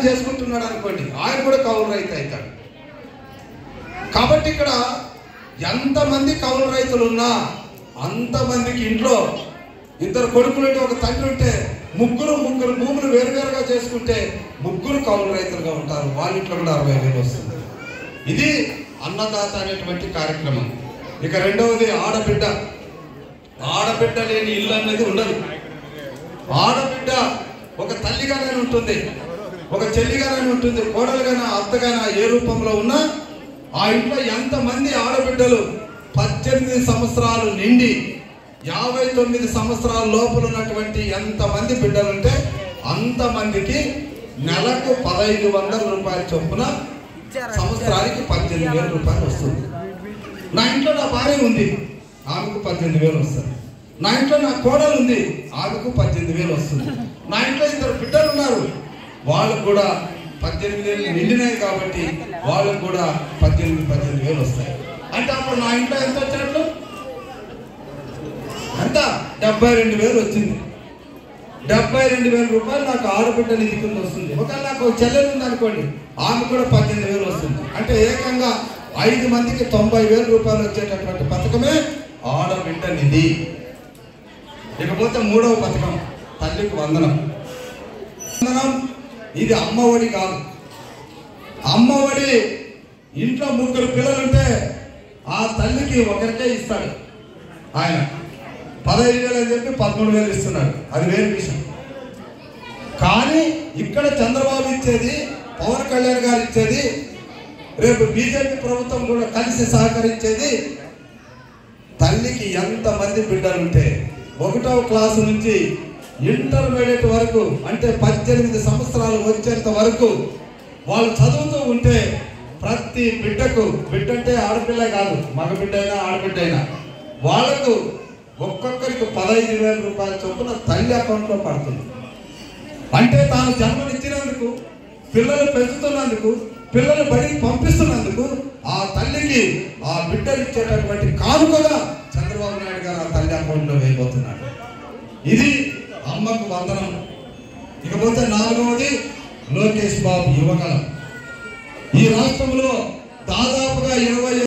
వ్యవసాయం చేసుకుంటున్నాడు అనుకోండి ఆయన కూడా కౌలు రైతు అవుతాడు. కాబట్టి ఇక్కడ ఎంతమంది కౌలు రైతులు ఉన్నా అంతమందికి ఇంట్లో ఇద్దరు కొడుకులు ఉంటే ఒక తండ్రి ఉంటే ముగ్గురు ముగ్గురు భూములు వేరువేరుగా చేసుకుంటే ముగ్గురు కౌలు రైతులుగా ఉంటారు. వాళ్ళ ఇంట్లో కూడా అరవై వేలు వస్తుంది. ఇది అన్నదాత అనేటువంటి కార్యక్రమం. ఇక రెండవది ఆడబిడ్డ. ఆడబిడ్డ లేని ఇల్లు అనేది ఉండదు. ఆడబిడ్డ ఒక తల్లిగానే ఉంటుంది. ఒక చెల్లిగానే ఉంటుంది కోడలుగానే అత్తగానే ఏ రూపంలో ఉన్నా ఆ ఇంట్లో ఎంతమంది ఆడబిడ్డలు పద్దెనిమిది సంవత్సరాలు నిండి యాభై తొమ్మిది సంవత్సరాల లోపల ఉన్నటువంటి ఎంతమంది బిడ్డలుంటే అంతమందికి నెలకు పదహైదు వందల రూపాయల చొప్పున సంవత్సరానికి పద్దెనిమిది వేల రూపాయలు వస్తుంది. నా ఇంట్లో నా భార్య ఉంది ఆమెకు పద్దెనిమిది వేలు వస్తుంది. నా ఇంట్లో నా కోడలు ఉంది ఆమెకు పద్దెనిమిది వేలు వస్తుంది. నా ఇంట్లో ఇద్దరు బిడ్డలు వాళ్ళు వాళ్ళకు కూడా పద్దెనిమిది వేలు నిండినాయి కాబట్టి వాళ్ళకు కూడా పద్దెనిమిది పద్దెనిమిది వేలు వస్తాయి. అంటే అప్పుడు నా ఇంట్లో ఎంత వచ్చినట్లు ఎంత? డెబ్బై రెండు వేలు వచ్చింది. డెబ్బై రెండు వేల రూపాయలు నాకు ఆడబిడ్డ నిధి కింద వస్తుంది. ఒకవేళ నాకు చెల్లెలు ఉంది అనుకోండి ఆమె కూడా పద్దెనిమిది వేలు వస్తుంది. అంటే ఏకంగా ఐదు మందికి తొంభై వేల రూపాయలు వచ్చేటటువంటి పథకమే ఆడబిడ్డ నిధి. ఇకపోతే మూడవ పథకం తల్లికి వందనం. వందనం ఇది అమ్మఒడి కాదు. అమ్మఒడి ఇంట్లో ముగ్గురు పిల్లలుంటే ఆ తల్లికి ఒకరికే ఇస్తాడు. ఆయన పదహైదు వేలు అని చెప్పి పదమూడు వేలు ఇస్తున్నాడు. అది వేరే విషయం. కానీ ఇక్కడ చంద్రబాబు ఇచ్చేది పవన్ కళ్యాణ్ గారు ఇచ్చేది రేపు బీజేపీ ప్రభుత్వం కూడా కలిసి సహకరించేది తల్లికి ఎంతమంది బిడ్డలుంటే ఒకటవ క్లాసు నుంచి ఇంటర్మీడియట్ వరకు అంటే పద్దెనిమిది సంవత్సరాలు వచ్చేంత వరకు వాళ్ళు చదువుతూ ఉంటే ప్రతి బిడ్డకు బిడ్డ అంటే ఆడపిల్ల కాదు మగబిడ్డ అయినా ఆడబిడ్డ అయినా వాళ్ళకు ఒక్కొక్కరికి పదహైదు వేల రూపాయల చొప్పున తల్లి అకౌంట్లో పడుతుంది. అంటే తాను జన్మనిచ్చినందుకు పిల్లలు పెంచుతున్నందుకు పిల్లలు బడికి పంపిస్తున్నందుకు ఆ తల్లికి ఆ బిడ్డలు ఇచ్చేటటువంటి కానుకగా చంద్రబాబు నాయుడు గారు ఆ తల్లి అకౌంట్లో వెళ్ళిపోతున్నాడు ఇది అమ్మకు వందనం. ఇకపోతే నాలుగవది లోకేష్ బాబు యువకళ ఈ రాష్ట్రంలో దాదాపుగా ఇరవై